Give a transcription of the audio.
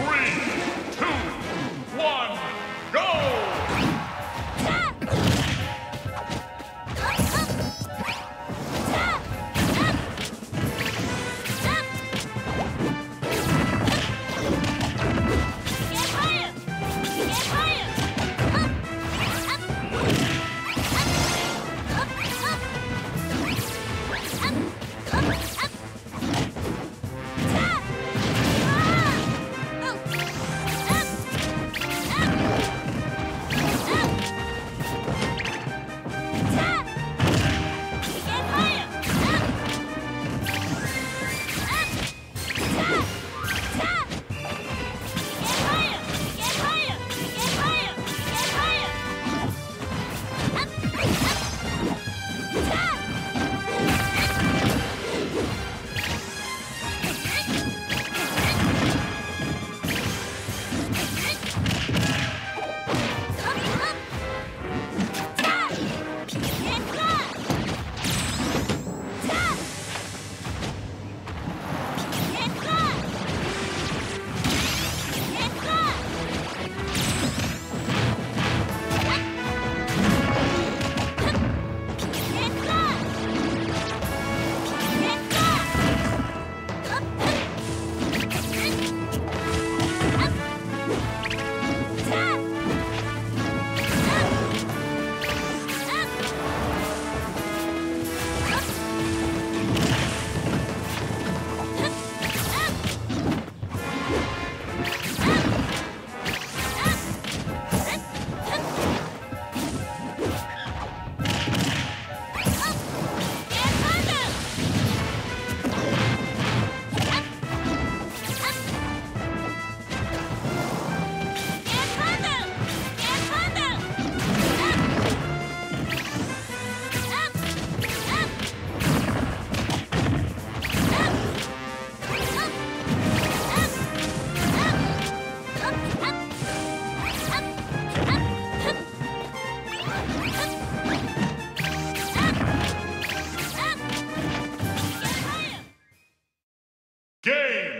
Three, two, one. Game!